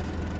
you